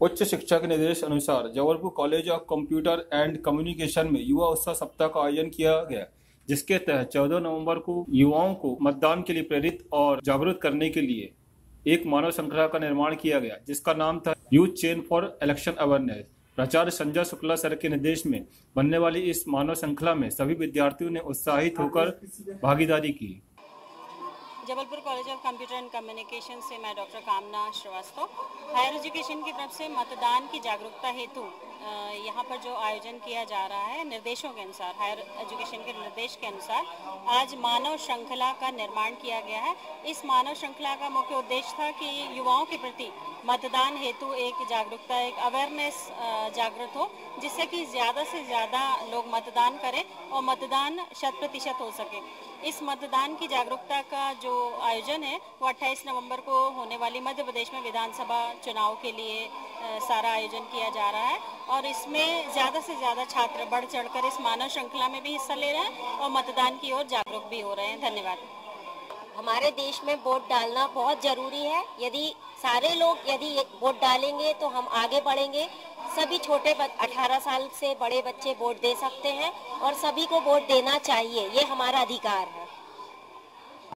उच्च शिक्षा के निर्देश अनुसार Jabalpur college of computer and communication में युवा उत्सव सप्ताह का आयोजन किया गया, जिसके तहत 14 नवंबर को युवाओं को मतदान के लिए प्रेरित और जागरूक करने के लिए एक मानव श्रृंखला का निर्माण किया गया, जिसका नाम था youth chain for election awareness. प्राचार्य संजय शुक्ला सर के निर्देश में बनने वाली इस मानव श्रृंखला में सभी विद्यार्थियों ने उत्साहित होकर भागीदारी की। Jabalpur college of computer and communication से मैं डॉक्टर कामना श्रीवास्तव। हायर एजुकेशन की तरफ़ से मतदान की जागरूकता हेतु यहाँ पर जो आयोजन किया जा रहा है निर्देशों के अनुसार हायर एजुकेशन के निर्देश के अनुसार, आज मानव श्रृंखला का निर्माण किया गया है। इस मानव श्रृंखला का मुख्य उद्देश्य था कि युवाओं के प्रति मतदान हेतु एक जागरूकता, एक अवेयरनेस जागृत हो, जिससे कि ज़्यादा से ज़्यादा लोग मतदान करें और मतदान शत प्रतिशत हो सके। इस मतदान की जागरूकता का जो आयोजन है, वो 28 नवंबर को होने वाली मध्य प्रदेश में विधानसभा चुनाव के लिए सारा आयोजन किया जा रहा है। और इसमें ज़्यादा से ज़्यादा छात्र बढ़ चढ़कर इस मानव श्रृंखला में भी हिस्सा ले रहे हैं और मतदान की ओर जागरूक भी हो रहे हैं। धन्यवाद। हमारे देश में वोट डालना बहुत ज़रूरी है। यदि सारे लोग यदि वोट डालेंगे तो हम आगे बढ़ेंगे। सभी छोटे 18 साल से बड़े बच्चे वोट दे सकते हैं और सभी को वोट देना चाहिए। ये हमारा अधिकार है।